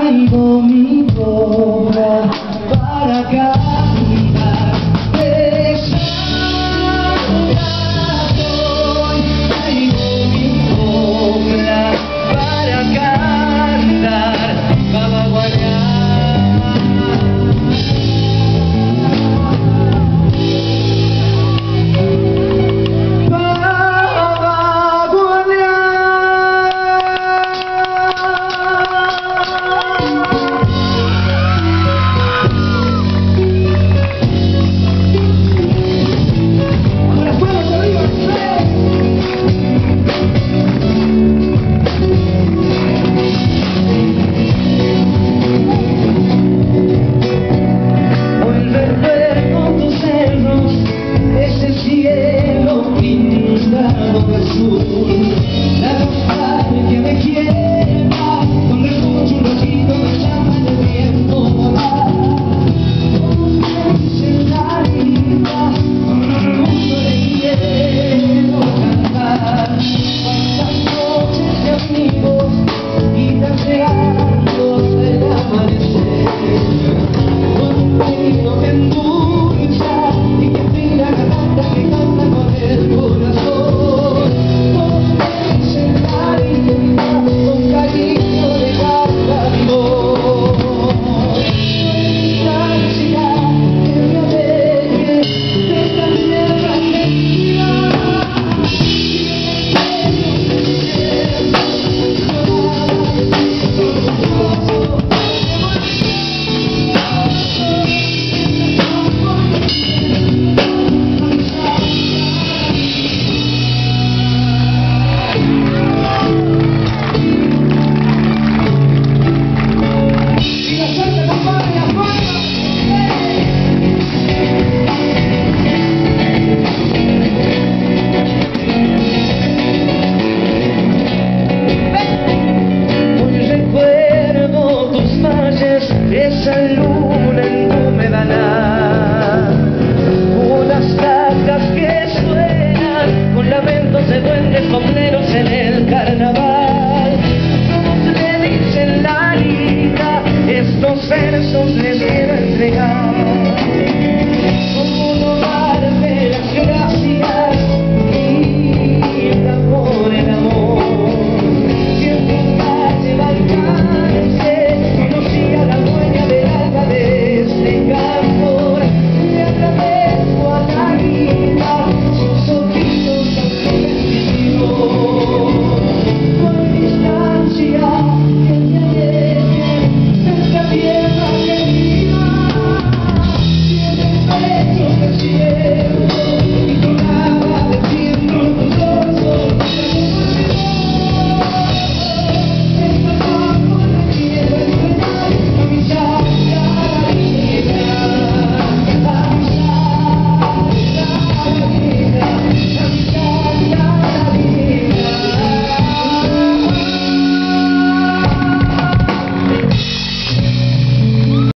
traigo mi Ooh. 山路。